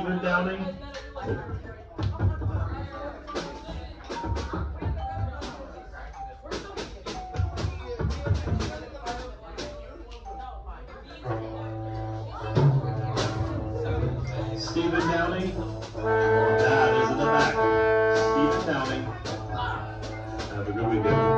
Downing. Stephen Downing. That is in the back. Stephen Downing. Have a good weekend.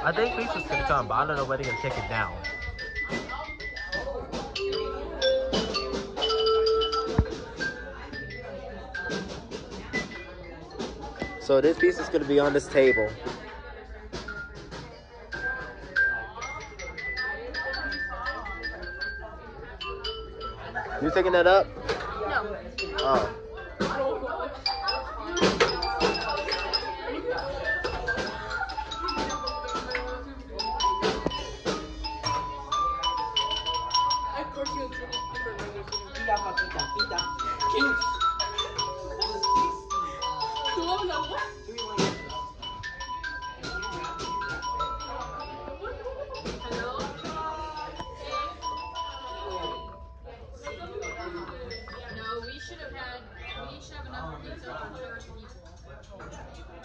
I think Lisa's gonna come, but I don't know whether they're gonna take it down. So this piece is gonna be on this table. You taking that up? No. Oh. we should have enough pizza for 30 people.